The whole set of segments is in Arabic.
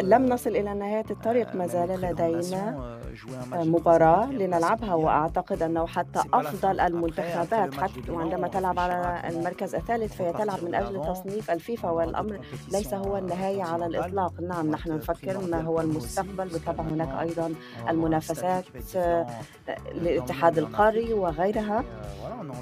لم نصل إلى نهاية الطريق ما زال لدينا مباراة لنلعبها وأعتقد أنه حتى أفضل المنتخبات حتى وعندما تلعب على المركز الثالث فهي تلعب من أجل تصنيف الفيفا والأمر. ليس هو النهاية على الإطلاق. نعم نحن نفكر ما هو المستقبل. بالطبع هناك أيضا المنافسات للاتحاد القاري وغيرها.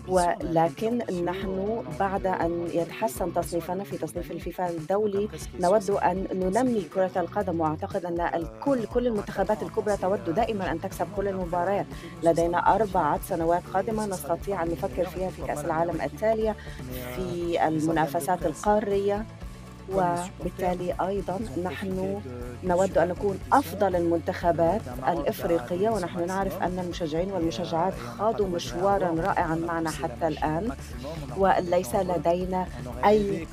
ولكن نحن بعد أن يتحسن تصنيفنا في تصنيف الفيفا الدولي نود أن ننمي كرة القدم وأعتقد أن الكل كل المنتخبات الكبرى تود دائما أن تكسب كل المباريات. لدينا أربعة سنوات قادمة نستطيع أن نفكر فيها في كأس العالم التالية في المنافسات القارية وبالتالي أيضا نحن نود أن نكون أفضل المنتخبات الإفريقية ونحن نعرف أن المشجعين والمشجعات خاضوا مشوارا رائعا معنا حتى الآن. وليس لدينا أي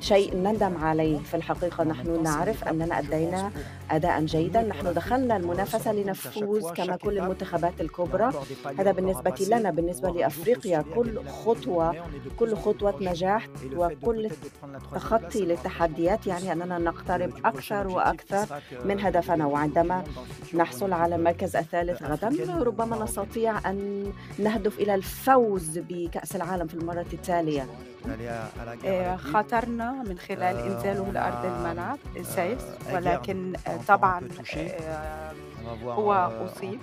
شيء ندم عليه. في الحقيقة نحن نعرف أننا أدينا أداء جيدا. نحن دخلنا المنافسة لنفوز كما كل المنتخبات الكبرى. هذا بالنسبة لنا بالنسبة لأفريقيا كل خطوة كل خطوة نجاح وكل تخطي للتحديات يعني أننا نقترب أكثر وأكثر من هدفنا. وعندما نحصل على المركز الثالث غدا ربما نستطيع أن نهدف إلى الفوز بكأس العالم في المرة التالية. خاطرنا من خلال إنزاله لأرض الملعب سيف ولكن طبعا هو أصيب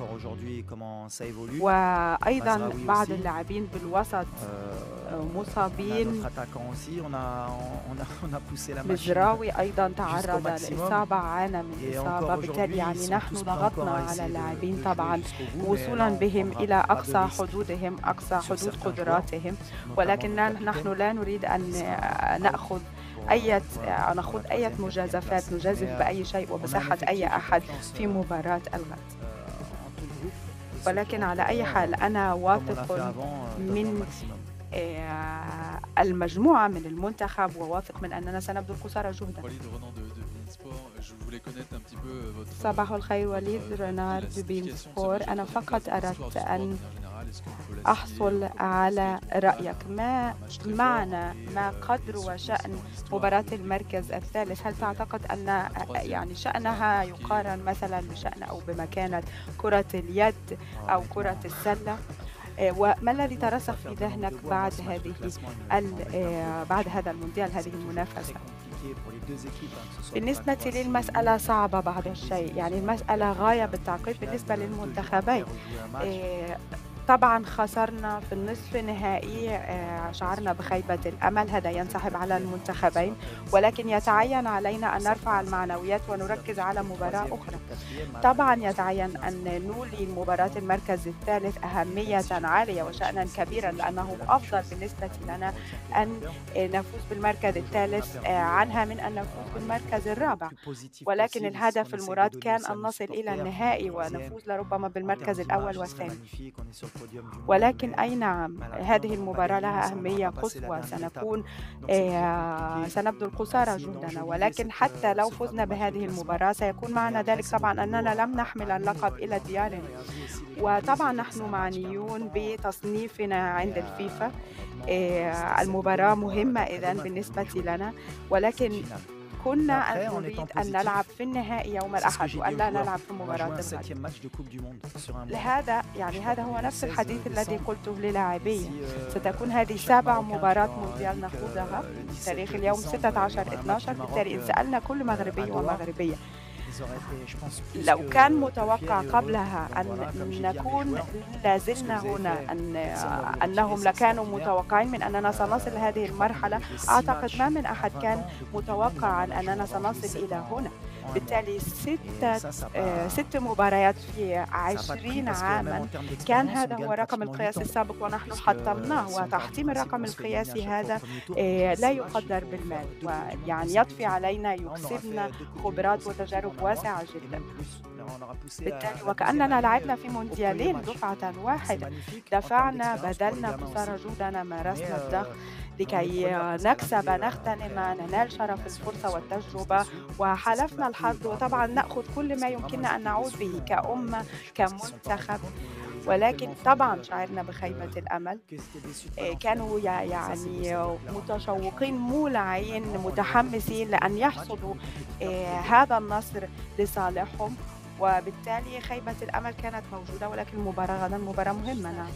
وأيضا بعض اللاعبين بالوسط مصابين مزراوي أيضا تعرض لإصابة عانى من إصابة بالتالي يعني نحن ضغطنا على اللاعبين طبعا وصولا بهم إلى أقصى حدودهم أقصى حدود قدراتهم ولكن نحن لا نريد أن نأخذ أي نخوض أي مجازفات نجازف بأي شيء وبصحة أي أحد في مباراة الغد. ولكن على أي حال أنا واثق من المجموعة من المنتخب وواثق من أننا سنبذل قصارى جهدا. صباح الخير وليد رينار بين سبور أنا فقط أردت أن أحصل على رأيك. ما معنى ما قدر وشأن مباراة المركز الثالث؟ هل تعتقد أن يعني شأنها يقارن مثلا بشأن أو بمكانة كرة اليد أو كرة السلة؟ وما الذي ترسخ في ذهنك بعد هذه بعد هذا المونديال هذه المنافسة؟ بالنسبة لي المسألة صعبة بعض الشيء. يعني المسألة غاية بالتعقيد بالنسبة للمنتخبين. طبعا خسرنا في النصف النهائي شعرنا بخيبة الأمل هذا ينسحب على المنتخبين ولكن يتعين علينا أن نرفع المعنويات ونركز على مباراة أخرى. طبعا يتعين أن نولي مباراة المركز الثالث أهمية عالية وشأنا كبيرا لأنه أفضل بالنسبة لنا أن نفوز بالمركز الثالث عنها من أن نفوز بالمركز الرابع. ولكن الهدف المراد كان أن نصل إلى النهائي ونفوز لربما بالمركز الأول والثاني. ولكن أي نعم هذه المباراة؟ لها أهمية قصوى. سنكون سنبذل قصارى جهدنا ولكن حتى لو فزنا بهذه المباراة سيكون معنا ذلك. طبعا أننا لم نحمل اللقب إلى ديارنا وطبعا نحن معنيون بتصنيفنا عند الفيفا. آه المباراة مهمة إذا بالنسبة لنا. ولكن كنا نريد أن نلعب في النهائي يوم الأحد وألا نلعب في مباراة الغد لهذا يعني هذا هو نفس الحديث الذي قلته للاعبي. ستكون هذه سابع مباراة مونديال نخوضها تاريخ اليوم 16 12 بالتالي إن سألنا كل مغربي ومغربية. لو كان متوقع قبلها أن نكون لازلنا هنا أن أنهم لكانوا متوقعين من أننا سنصل هذه المرحلة. أعتقد ما من أحد كان متوقعا أننا سنصل إلى هنا. بالتالي ستة ست مباريات في عشرين عاما كان هذا هو رقم القياس السابق ونحن حطمناه وتحطيم الرقم القياسي هذا لا يقدر بالمال ويعني يضفي علينا يكسبنا خبرات وتجارب واسعة جدا بالتالي وكأننا لعبنا في مونديالين دفعة واحدة. دفعنا بذلنا قصارى جهدنا مارسنا الضغط لكي نكسب نغتنم ننال شرف الفرصة والتجربة وحلفنا الحظ. وطبعا نأخذ كل ما يمكننا أن نعود به كأمة كمنتخب. ولكن طبعًا شعرنا بخيبة الأمل، آآ كانوا يع يعني متشوقين مولعين متحمسين لأن يحصدوا آآ هذا النصر لصالحهم، وبالتالي خيبة الأمل كانت موجودة ولكن المباراة غدًا مباراة مهمة، نعم.